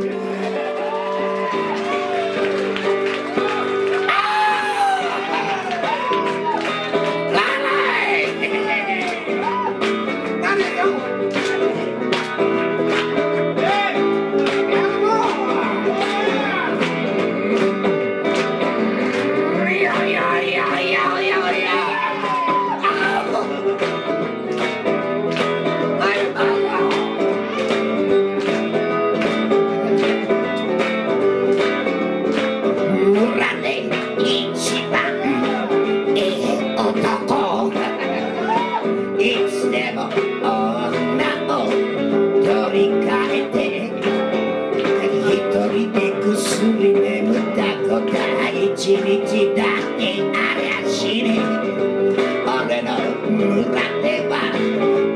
村いつでも女を取り替えて一人でぐすり眠ったことは一日だけありゃしね。俺の村では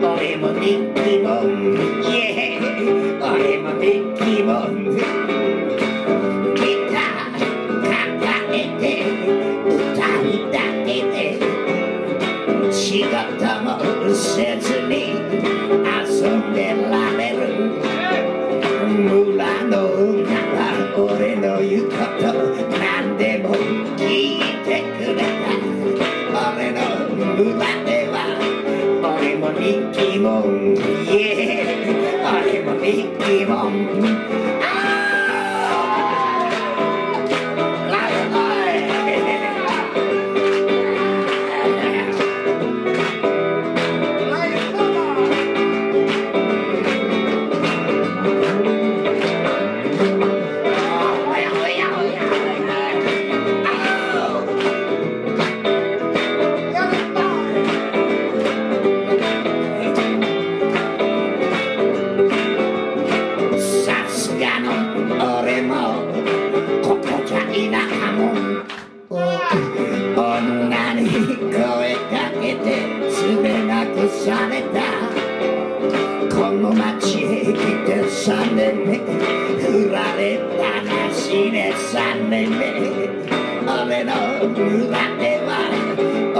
俺も人気者村の歌は俺の言うこと。何でも聞いてくれた俺の村では俺も人気者イエー俺も人気者さて3年目振られたなしね3年目俺の村では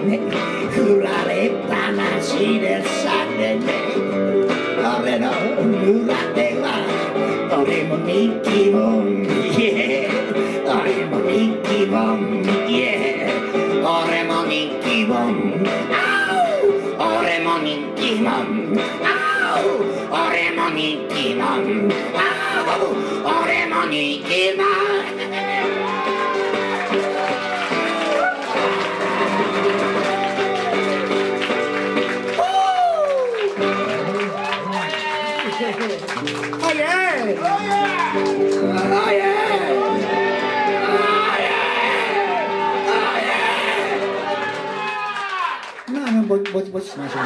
3年目振られっぱなしで3年目俺の村では俺も人気者イエー俺も人気者イエー俺も人気者あお俺も人気者あお俺も人気者あお俺も人気者 아예 아예 아예 아예 나는 뭐뭐뭐 지나시네